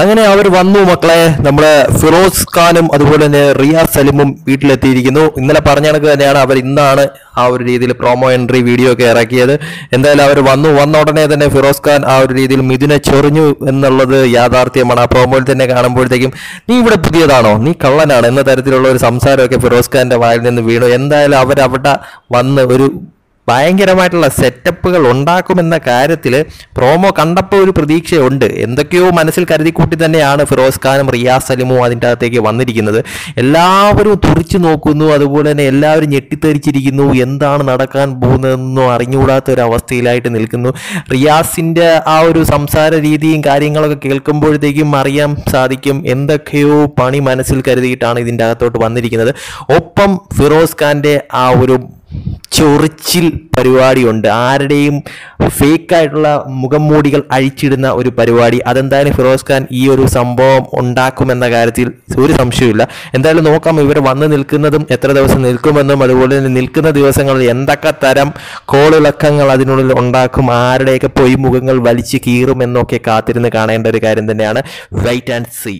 അങ്ങനെ അവർ വന്നു മക്കളെ. നമ്മുടെ ഫിറോസ് ഖാനും അതുപോലെ തന്നെ റിയാസ് സലിമും വീട്ടിലെത്തിയിരിക്കുന്നു. ഇന്നലെ പറഞ്ഞ കണക്ക് തന്നെയാണ് അവർ ഇന്നാണ് ആ ഒരു രീതിയിൽ പ്രോമോ എൻട്രി വീഡിയോ ഒക്കെ ഇറക്കിയത്. എന്തായാലും അവർ വന്നു. വന്ന ഉടനെ തന്നെ ഫിറോസ് ഖാൻ ആ ഒരു രീതിയിൽ മിഥുനെ ചൊറിഞ്ഞു എന്നുള്ളത് യാഥാർത്ഥ്യമാണ്. ആ പ്രോമോയിൽ തന്നെ കാണുമ്പോഴത്തേക്കും നീ ഇവിടെ പുതിയതാണോ? നീ കള്ളനാണ് എന്ന തരത്തിലുള്ള ഒരു സംസാരമൊക്കെ ഫിറോസ് ഖാന്റെ വായിൽ നിന്ന് വീണു. എന്തായാലും അവർ അവിടെ വന്ന് ഒരു ഭയങ്കരമായിട്ടുള്ള സെറ്റപ്പുകൾ ഉണ്ടാക്കുമെന്ന കാര്യത്തിൽ പ്രോമോ കണ്ടപ്പോൾ ഒരു പ്രതീക്ഷയുണ്ട്. എന്തൊക്കെയോ മനസ്സിൽ കരുതിക്കൂട്ടി തന്നെയാണ് ഫിറോസ് ഖാനും റിയാസ് സലിമും അതിന്റെ അകത്തേക്ക് വന്നിരിക്കുന്നത്. എല്ലാവരും തുറിച്ചു നോക്കുന്നു. അതുപോലെ തന്നെ എല്ലാവരും ഞെട്ടിത്തെറിച്ചിരിക്കുന്നു. എന്താണ് നടക്കാൻ പോകുന്നതെന്നോ അറിഞ്ഞുകൂടാത്ത ഒരു അവസ്ഥയിലായിട്ട് നിൽക്കുന്നു. റിയാസിന്റെ ആ ഒരു സംസാര രീതിയും കാര്യങ്ങളൊക്കെ കേൾക്കുമ്പോഴത്തേക്കും അറിയാൻ സാധിക്കും എന്തൊക്കെയോ പണി മനസ്സിൽ കരുതിയിട്ടാണ് ഇതിന്റെ അകത്തോട്ട് വന്നിരിക്കുന്നത്. ഒപ്പം ഫിറോസ് ഖാന്റെ ആ ഒരു ചൊറിച്ചിൽ പരിപാടിയുണ്ട്. ആരുടെയും ഫേക്കായിട്ടുള്ള മുഖംമൂടികൾ അഴിച്ചിടുന്ന ഒരു പരിപാടി. അതെന്തായാലും ഫിറോസ് ഖാൻ ഈ ഒരു സംഭവം ഉണ്ടാക്കുമെന്ന കാര്യത്തിൽ ഒരു സംശയമില്ല എന്തായാലും നോക്കാം ഇവർ വന്ന് നിൽക്കുന്നതും എത്ര ദിവസം നിൽക്കുമെന്നും അതുപോലെ തന്നെ നിൽക്കുന്ന ദിവസങ്ങളിൽ എന്തൊക്കെ തരം കോളിളക്കങ്ങൾ അതിനുള്ളിൽ ഉണ്ടാക്കും ആരുടെയൊക്കെ പൊയ്മുഖങ്ങൾ വലിച്ചു കീറുമെന്നൊക്കെ കാത്തിരുന്ന് കാണേണ്ട ഒരു കാര്യം തന്നെയാണ്. Wait and see